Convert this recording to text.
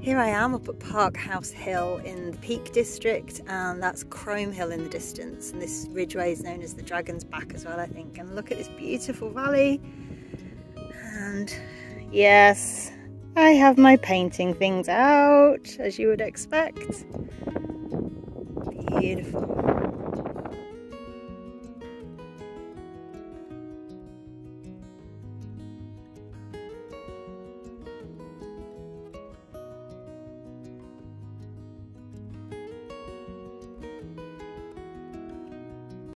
Here I am up at Parkhouse Hill in the Peak District and that's Chrome Hill in the distance and this ridgeway is known as the Dragon's Back as well I think. And look at this beautiful valley. And yes I have my painting things out as you would expect. Beautiful.